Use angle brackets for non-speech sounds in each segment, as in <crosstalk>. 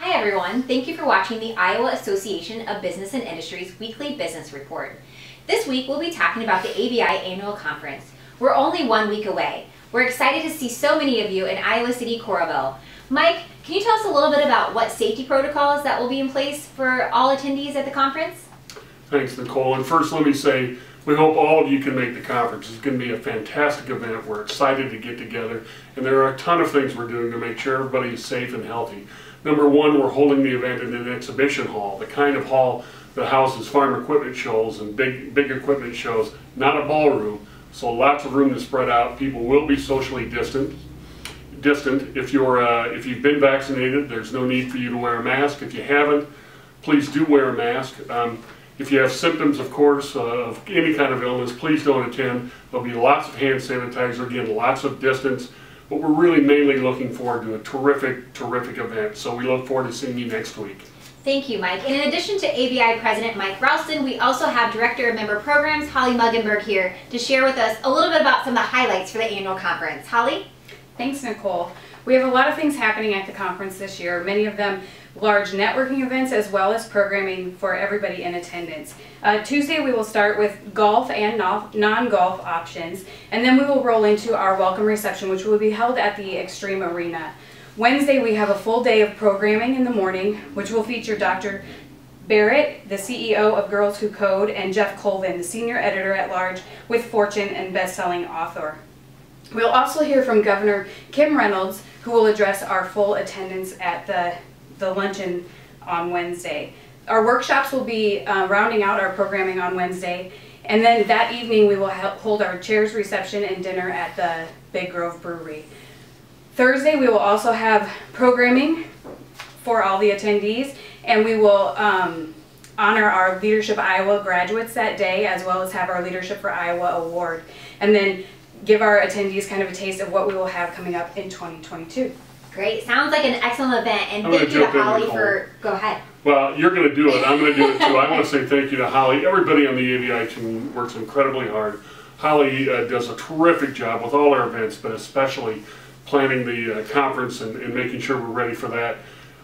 Hi everyone, thank you for watching the Iowa Association of Business and Industries Weekly Business Report. This week we'll be talking about the ABI Annual Conference. We're only one week away. We're excited to see so many of you in Iowa City Coralville. Mike, can you tell us a little bit about what safety protocols that will be in place for all attendees at the conference? Thanks, Nicole. And first, let me say, we hope all of you can make the conference. It's going to be a fantastic event. We're excited to get together, and there are a ton of things we're doing to make sure everybody is safe and healthy. Number one, we're holding the event in an exhibition hall, the kind of hall that houses farm equipment shows and big, big equipment shows, not a ballroom. So lots of room to spread out. People will be socially distant. Distant. If you're, uh, if you've been vaccinated, there's no need for you to wear a mask. If you haven't, please do wear a mask. Um, if you have symptoms, of course, uh, of any kind of illness, please don't attend. There'll be lots of hand sanitizer, again, lots of distance. But we're really mainly looking forward to a terrific, terrific event. So we look forward to seeing you next week. Thank you, Mike. And in addition to ABI President Mike Ralston, we also have Director of Member Programs Holly Muggenberg here to share with us a little bit about some of the highlights for the annual conference. Holly? Thanks, Nicole. We have a lot of things happening at the conference this year, many of them large networking events as well as programming for everybody in attendance. Uh, Tuesday we will start with golf and non-golf options and then we will roll into our welcome reception which will be held at the Xtream Arena. Wednesday we have a full day of programming in the morning which will feature Dr. Barrett, the CEO of Girls Who Code, and Geoff Colvin, the Senior Editor at Large with Fortune and best-selling author. We'll also hear from Governor Kim Reynolds, who will address our full attendance at the, the luncheon on Wednesday. Our workshops will be uh, rounding out our programming on Wednesday, and then that evening we will hold our chairs reception and dinner at the Big Grove Brewery. Thursday we will also have programming for all the attendees, and we will um, honor our Leadership Iowa graduates that day, as well as have our Leadership for Iowa award. And then give our attendees kind of a taste of what we will have coming up in 2022. Great. Sounds like an excellent event. And I'm thank you to Holly for, go ahead. Well, you're going to do it. I'm going to do it too. I want to <laughs> say thank you to Holly. Everybody on the ABI team works incredibly hard. Holly uh, does a terrific job with all our events, but especially planning the uh, conference and, and, making sure we're ready for that.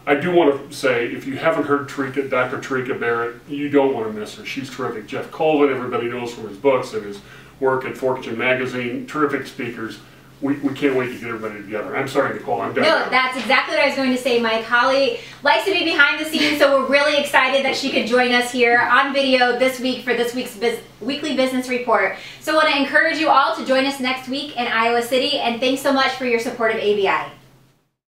I do want to say, if you haven't heard Tarika, Dr. Tarika Barrett, you don't want to miss her. She's terrific. Geoff Colvin, everybody knows from his books and his work at Fortune Magazine, terrific speakers. We, we can't wait to get everybody together. I'm sorry, Nicole, I'm done. No, that's exactly what I was going to say, Mike. Holly likes to be behind the scenes, so we're really excited that she could join us here on video this week for this week's weekly business report. So I want to encourage you all to join us next week in Iowa City, and thanks so much for your support of ABI.